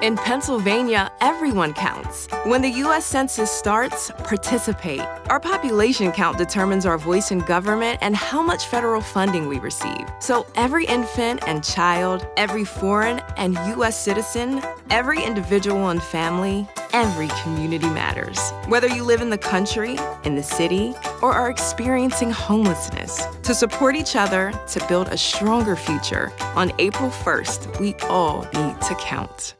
In Pennsylvania, everyone counts. When the U.S. Census starts, participate. Our population count determines our voice in government and how much federal funding we receive. So every infant and child, every foreign and U.S. citizen, every individual and family, every community matters. Whether you live in the country, in the city, or are experiencing homelessness. To support each other to build a stronger future, on April 1st, we all need to count.